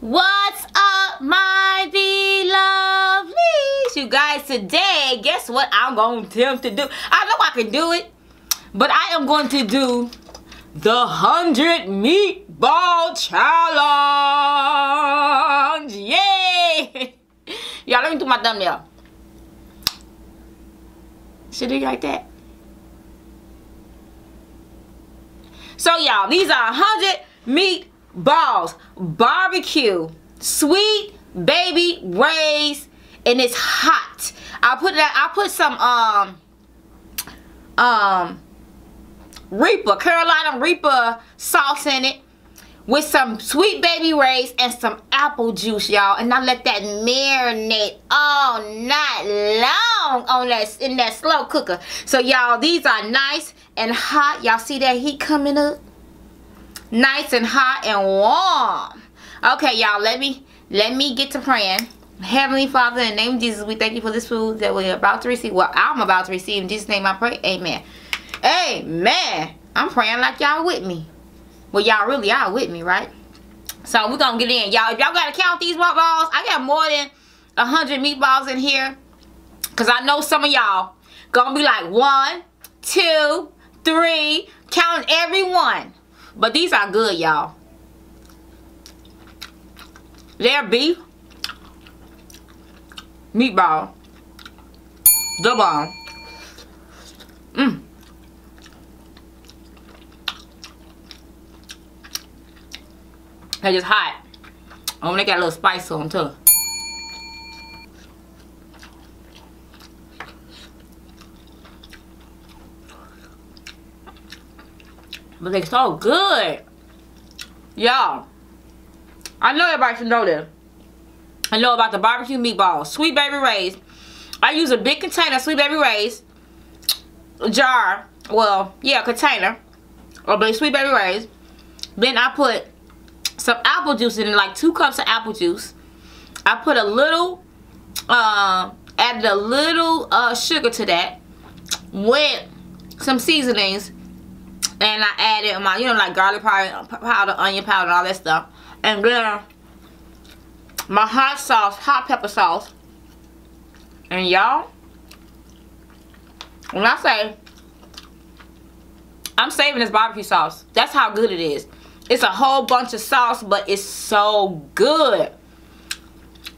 What's up, my beloveds? You guys, today, guess what I'm going to attempt to do? I know I can do it, but I am going to do the 100 Meatball Challenge. Yay! Y'all, let me do my thumbnail. Should it like that? So, y'all, these are 100 meatballs, barbecue, Sweet Baby Ray's, and it's hot. I put that. I put some um um Reaper, Carolina Reaper sauce in it with some Sweet Baby Ray's and some apple juice, y'all. And I let that marinate all night long on that in that slow cooker. So y'all, these are nice and hot. Y'all see that heat coming up? Nice and hot and warm. Okay, y'all, let me let me get to praying. Heavenly Father, in the name of Jesus, we thank you for this food that we're about to receive. Well, I'm about to receive. In Jesus' name I pray. Amen. Amen. I'm praying like y'all with me. Well, y'all really are with me, right? So we're gonna get in. Y'all, if y'all gotta count these meatballs, I got more than a hundred meatballs in here. Cause I know some of y'all gonna be like one, two, three, counting every one. But these are good, y'all. They're beef, meatball, the bomb. Mmm. They're just hot. Oh, they got a little spice on too. But they're so good. Y'all. I know everybody should know this. I know about the barbecue meatballs. Sweet Baby Ray's. I use a big container Sweet Baby Ray's. Jar. Well, yeah, container. Or Sweet Baby Ray's. Then I put some apple juice in it, like two cups of apple juice. I put a little, uh, added a little uh, sugar to that with some seasonings. And I added my, you know, like garlic powder, powder, onion powder, all that stuff. And then my hot sauce, hot pepper sauce. And y'all, when I say I'm saving this barbecue sauce, that's how good it is. It's a whole bunch of sauce, but it's so good.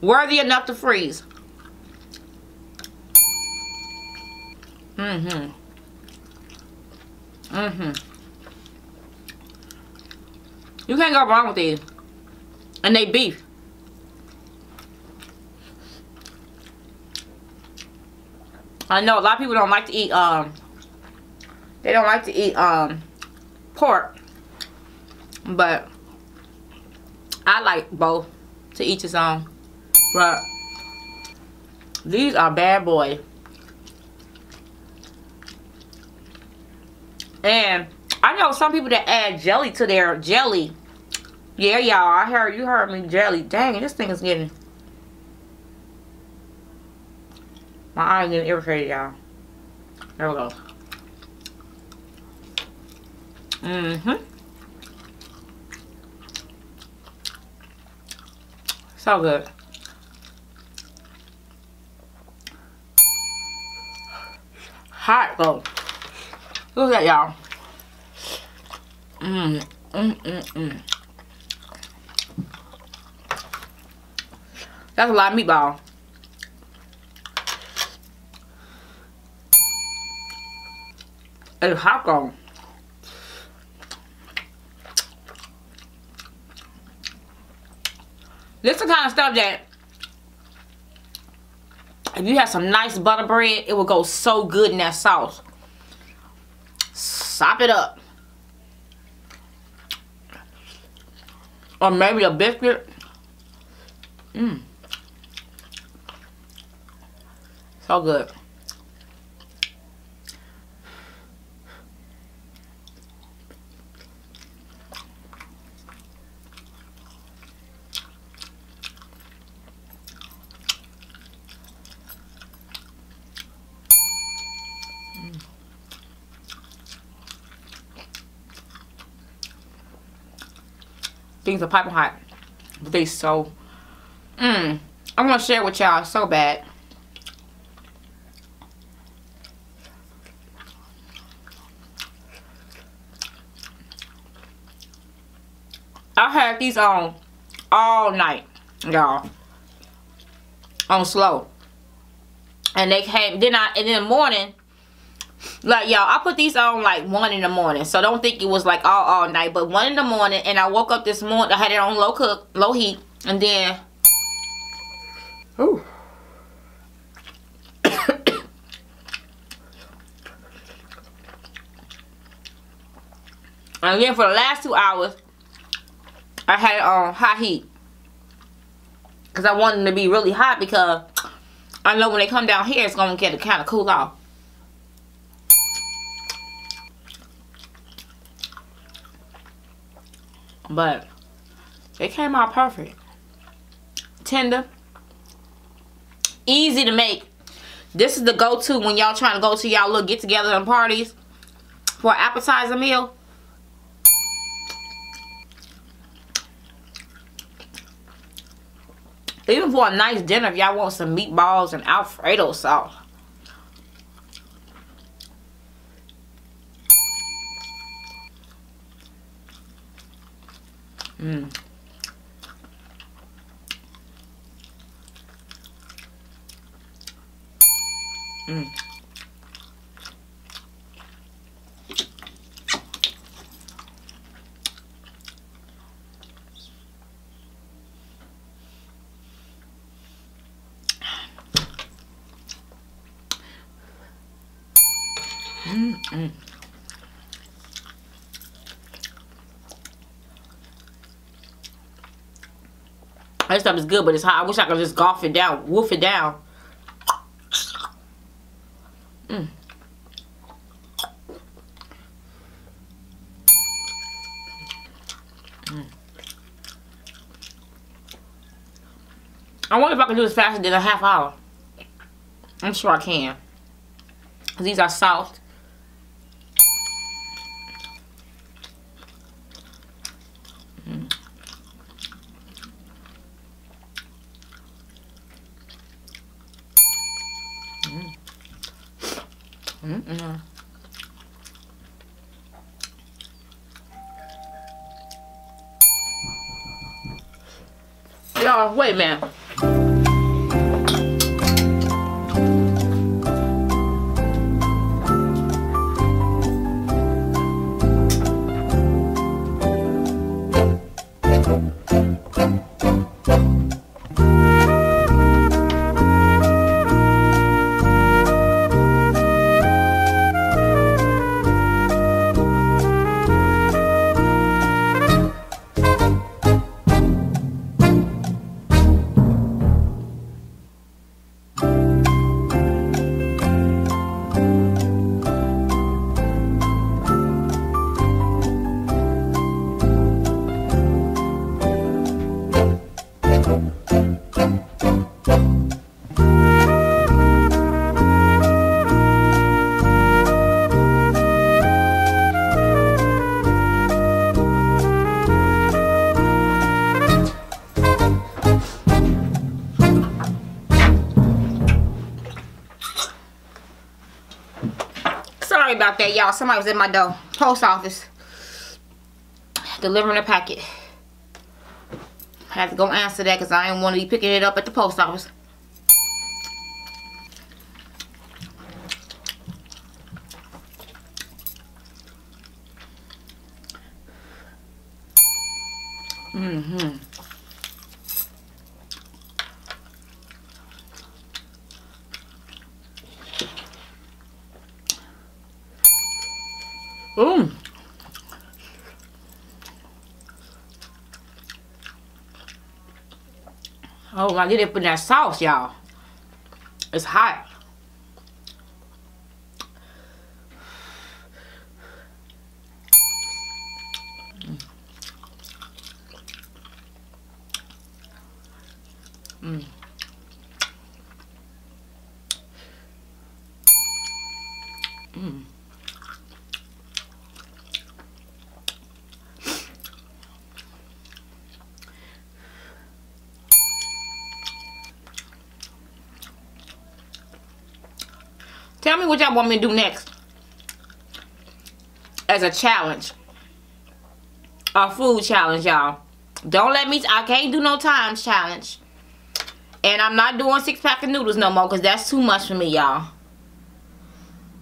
Worthy enough to freeze. Mm-hmm. Mm-hmm. You can't go wrong with these. And they beef. I know a lot of people don't like to eat um they don't like to eat um pork. But I like both to each his own. But these are bad boy. And I know some people that add jelly to their jelly. Yeah, y'all. I heard you heard me jelly. Dang, this thing is getting my eye getting irritated, y'all. There we go. Mm-hmm. So good. Hot though. Look at y'all. Mmm. Mmm, mmm, mmm. That's a lot of meatball. It's hot though. This is the kind of stuff that if you have some nice butter bread, it will go so good in that sauce. Sop it up. Or maybe a biscuit. Mmm. So good. Things are piping hot. But They so, mmm. I want to share with y'all so bad. I had these on all night, y'all. On slow. And they came, then I, and in the morning, like y'all, I put these on like one in the morning. So don't think it was like all, all night. But one in the morning, and I woke up this morning, I had it on low cook, low heat. And then, oh and then for the last two hours, I had it on high heat. Because I want them to be really hot because I know when they come down here, it's going to get kind of cool off. But they came out perfect. Tender. Easy to make. This is the go-to when y'all trying to go to y'all little get-together and parties for appetizer meal. Even for a nice dinner, if y'all want some meatballs and Alfredo sauce. Mmm. Mmm. Mm -mm. This stuff is good, but it's hot. I wish I could just golf it down, wolf it down. Mm. Mm. I wonder if I can do this faster than a half hour. I'm sure I can. These are soft. Mm -mm. Y'all, wait man. About that, y'all. Somebody was at my door. Post office. Delivering a packet. I had to go answer that because I didn't want to be picking it up at the post office. Mm-hmm. Mmm. Oh, I get it put that sauce, y'all. It's hot. Mm. Mm. Tell me what y'all want me to do next. As a challenge. A food challenge, y'all. Don't let me, I can't do no times challenge. And I'm not doing six pack of noodles no more because that's too much for me, y'all.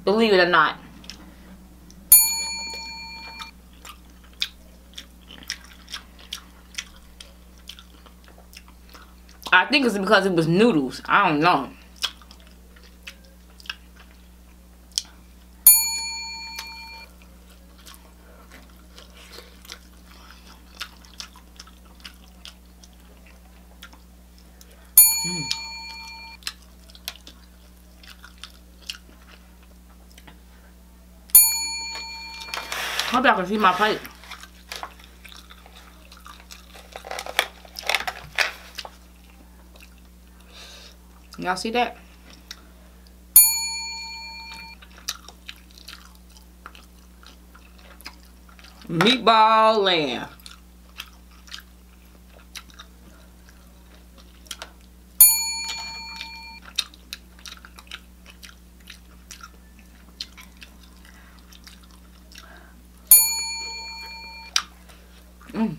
Believe it or not. I think it's because it was noodles. I don't know. Hope y'all can see my plate. Y'all see that? Meatball lamb. Mm.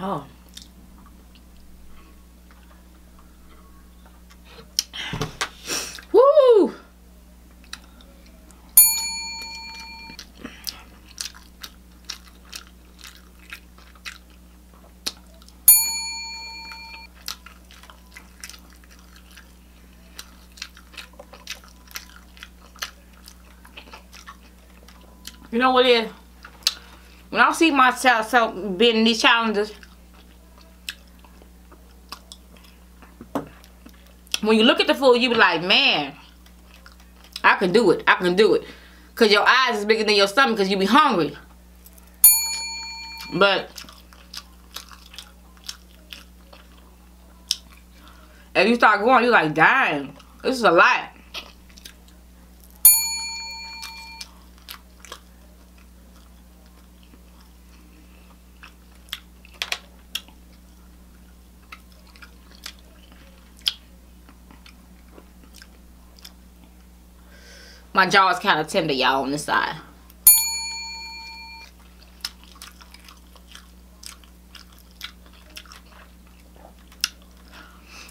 Oh. Woo! You know what it is? When I see myself so being these challenges, when you look at the food, you be like, man, I can do it. I can do it. Because your eyes is bigger than your stomach because you be hungry. But, if you start going, you like, dang, this is a lot. My jaw is kind of tender, y'all, on this side.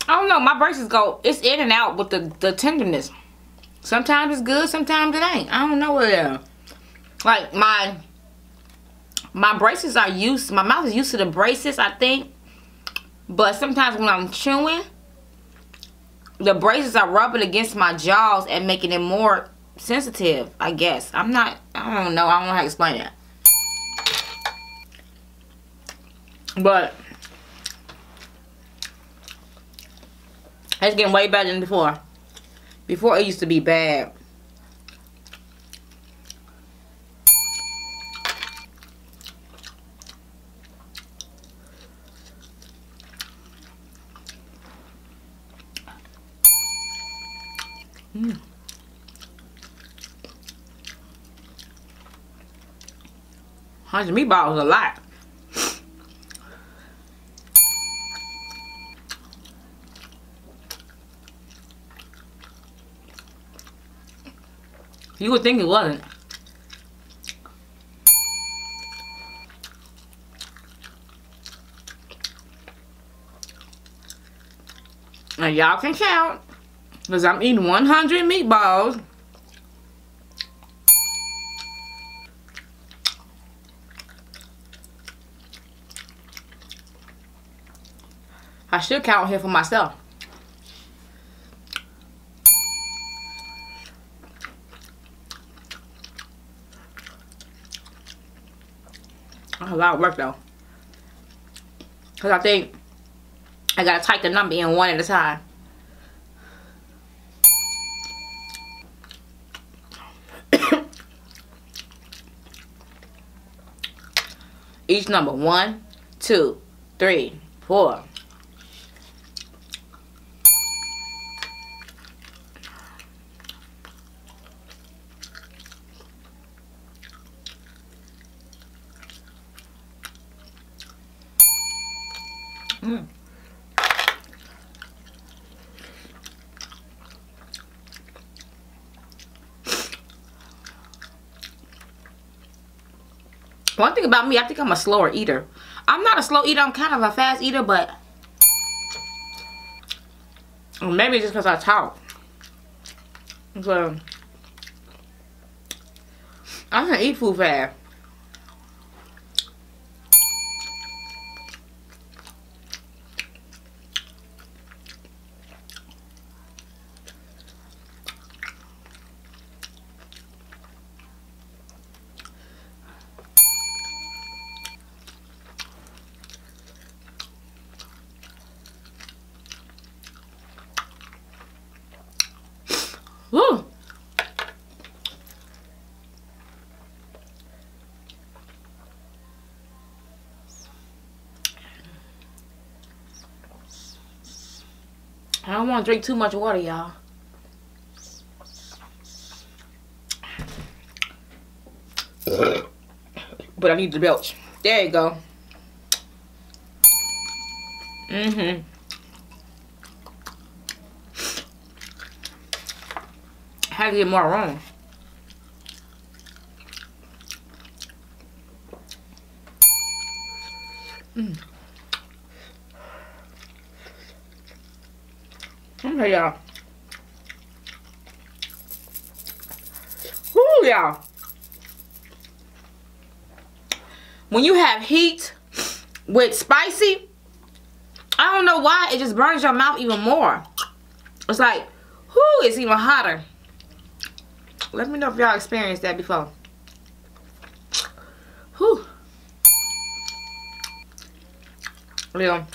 I don't know. My braces go, it's in and out with the, the tenderness. Sometimes it's good, sometimes it ain't. I don't know what it is. Like, my, my braces are used, my mouth is used to the braces, I think. But sometimes when I'm chewing, the braces are rubbing against my jaws and making it more sensitive, I guess. I'm not, I don't know. I don't know how to explain it. But, it's getting way better than before. Before, it used to be bad. Mm. Hundred meatballs a lot. You would think it wasn't. And y'all can count. Because I'm eating 100 meatballs. I should count here for myself. That's a lot of work though. Because I think I gotta type the number in one at a time. Each number. One, two, three, four. About me, I think I'm a slower eater. I'm not a slow eater. I'm kind of a fast eater, but maybe just because I talk. So, I can eat food fast. Woo! I don't drink too much water, y'all. but I need to belch. There you go. Mm-hmm. Had to get more wrong. Mm. Okay, y'all. Ooh. When you have heat with spicy, I don't know why, it just burns your mouth even more. It's like, whoo, it's even hotter. Let me know if y'all experienced that before. Whew. Yeah.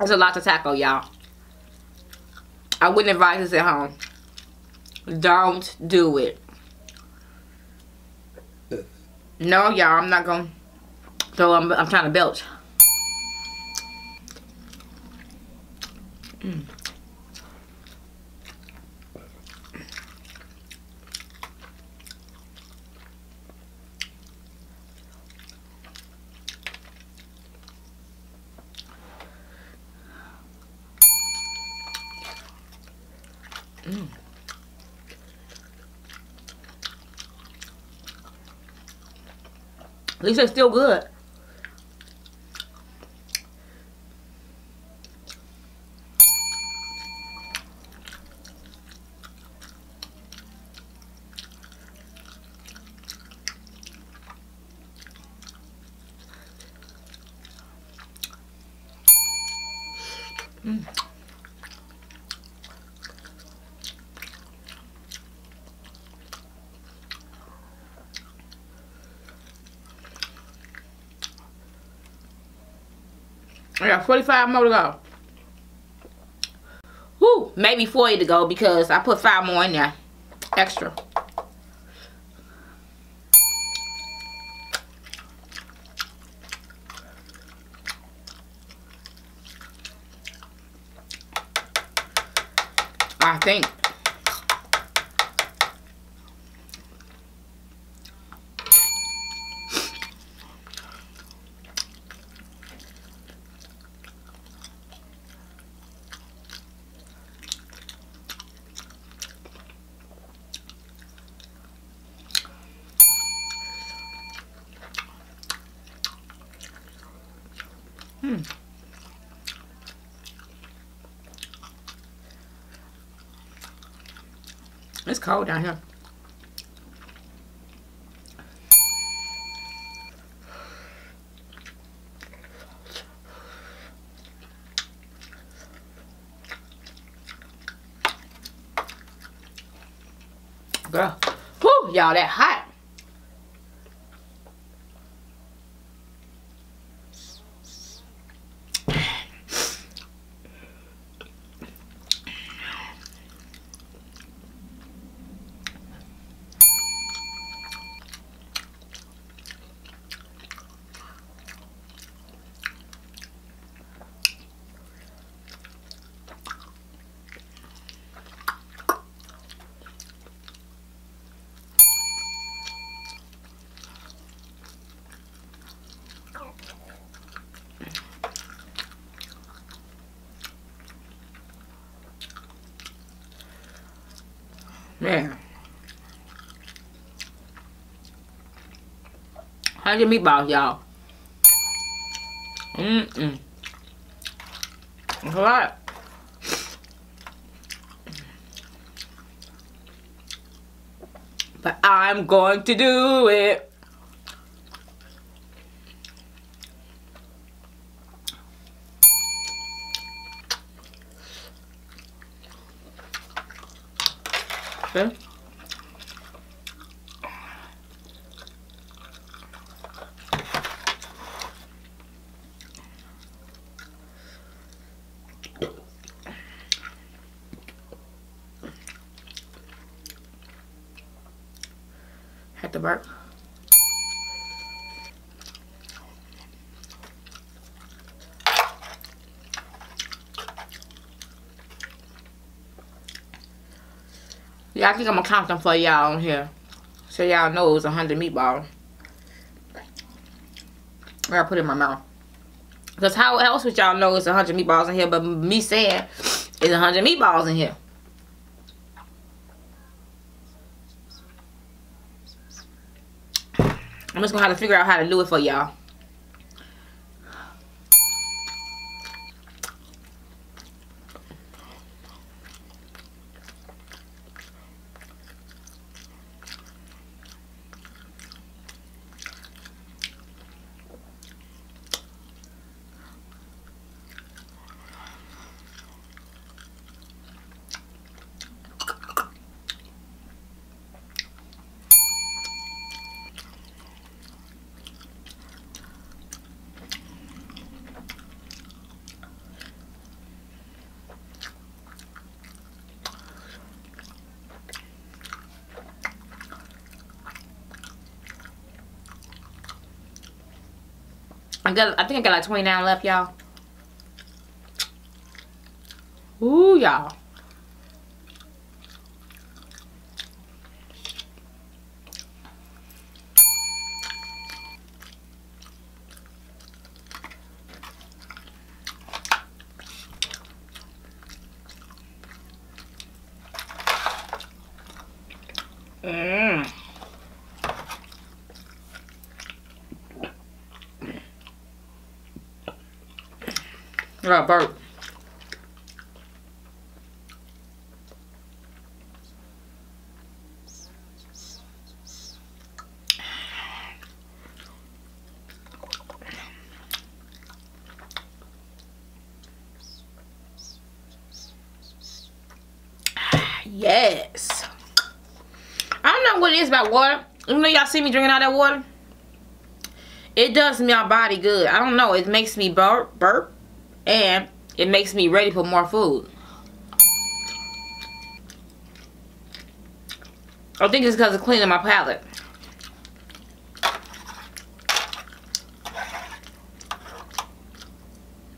There's a lot to tackle, y'all. I wouldn't advise this at home. Don't do it. No, y'all, I'm not going to. So I'm, I'm trying to belch. Mm. Least it's still good. I got 45 more to go. Whoo, maybe 40 to go because I put five more in there. Extra. I think. Hmm. It's cold down here. Girl, whoo, y'all that hot. Man. Hundred meatballs, y'all. Mm-mm. It's a lot. But I'm going to do it. Okay. Had to burp. Yeah, I think I'm gonna count them for y'all on here. So y'all know it's a hundred meatballs. Where I gotta put it in my mouth. Because how else would y'all know it's a hundred meatballs in here but me saying it's a hundred meatballs in here. I'm just gonna have to figure out how to do it for y'all. I got I think I got like 29 left, y'all. Ooh, y'all. I burp. Yes. I don't know what it is about water. Even though y'all see me drinking all that water, it does my body good. I don't know. It makes me burp, burp, and it makes me ready for more food. I think it's because of cleaning my palate.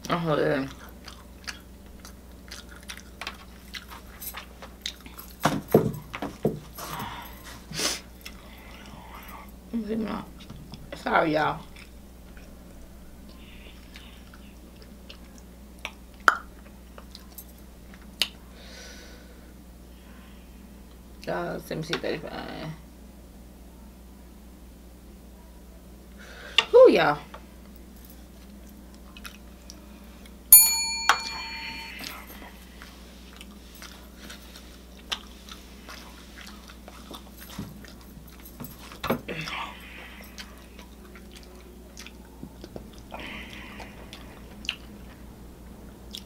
Oh, yeah. Sorry, y'all. Uh, let me see, 35. Ooh, y'all.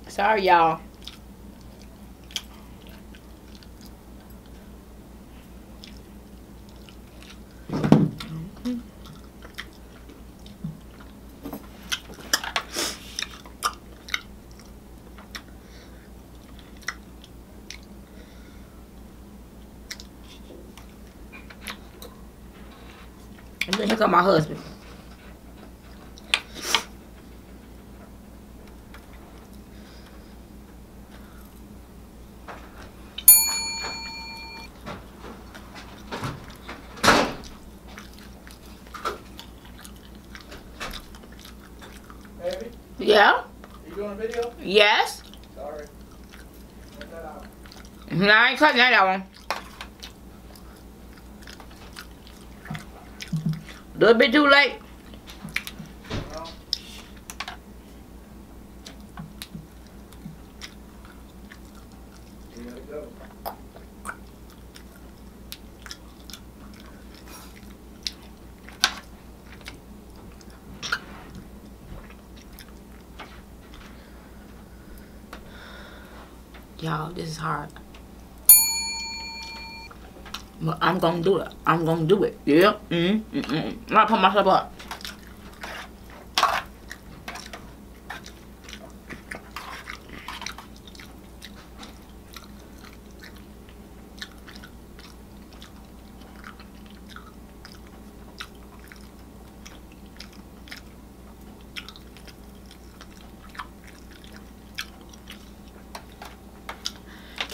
Sorry, y'all. And then here come my husband. Baby, Yeah? you doing a video? Yes? Sorry. Cut that out. No, I ain't cutting that out one. A little bit too late. Y'all, this is hard. But I'm gonna do it. I'm gonna do it. Yeah. Mm -hmm. mm -hmm. Gonna put myself up.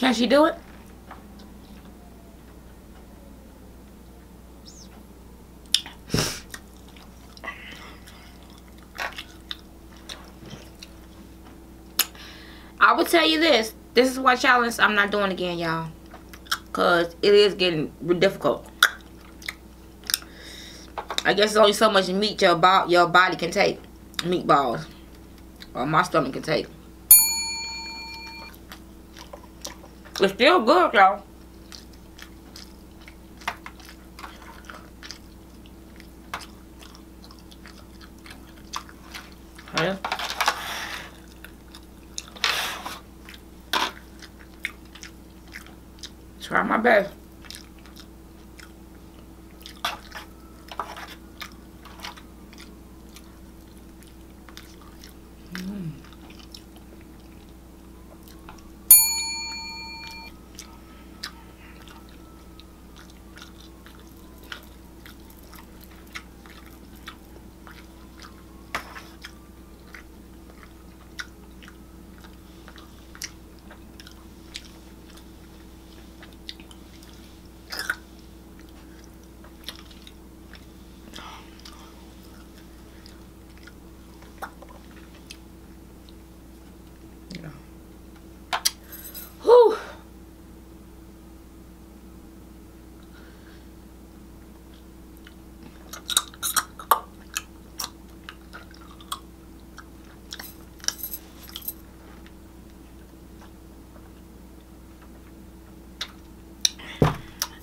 Can she do it? Tell you this. This is what challenge I'm not doing again, y'all. Because it is getting difficult. I guess there's only so much meat your, bo your body can take. Meatballs. Or my stomach can take. It's still good, y'all. Yeah. Try my best.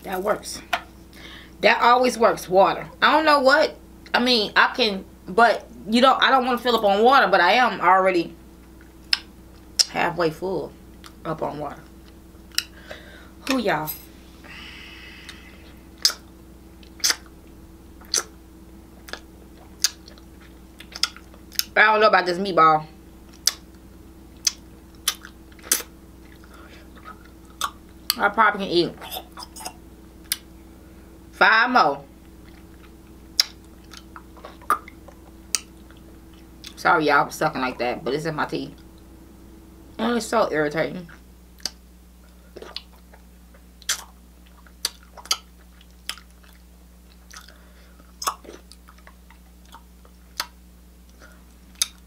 That works. That always works. Water. I don't know what. I mean, I can, but you know, I don't want to fill up on water, but I am already halfway full up on water. Who y'all? I don't know about this meatball. I probably can eat Five more. Sorry, y'all, I'm sucking like that, but it's in my teeth. And mm, it's so irritating.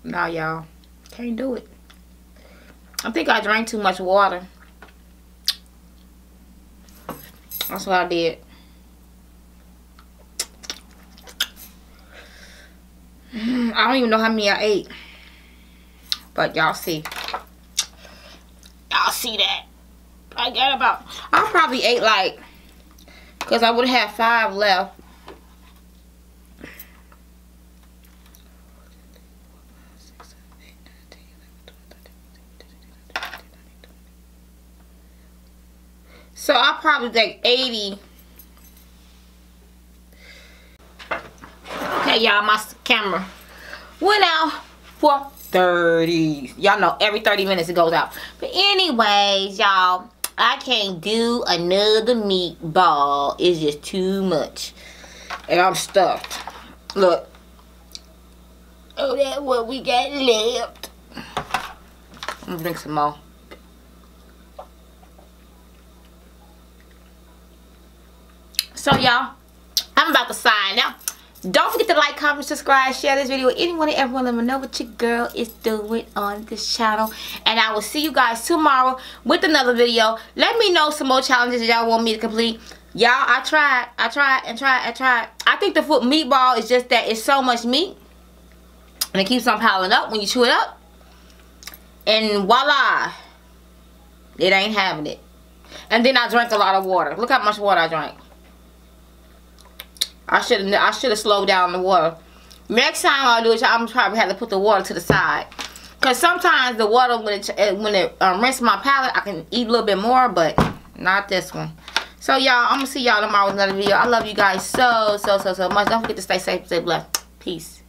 Now, y'all, can't do it. I think I drank too much water. That's what I did. Mm, I don't even know how many I ate. But y'all see. Y'all see that. I got about, I probably ate like, because I would have five left. So I probably like 80 Okay, y'all, my camera went out for 30. Y'all know every 30 minutes it goes out. But anyways, y'all, I can't do another meatball. It's just too much. And I'm stuffed. Look. Oh, that's what we got left. I'm gonna drink some more. So, y'all, I'm about to sign out. Don't forget to like, comment, subscribe, share this video with anyone and everyone. Let me know what your girl is doing on this channel. And I will see you guys tomorrow with another video. Let me know some more challenges y'all want me to complete. Y'all, I tried. I tried and tried and tried. I think the foot meatball is just that it's so much meat. And it keeps on piling up when you chew it up. And voila. It ain't having it. And then I drank a lot of water. Look how much water I drank. I should have I should have slowed down the water. Next time I'll do it, I'm probably have to put the water to the side. Cause sometimes the water when it when it um, rinse my palate, I can eat a little bit more, but not this one. So y'all, I'm gonna see y'all tomorrow with another video. I love you guys so so so so much. Don't forget to stay safe, stay blessed. Peace.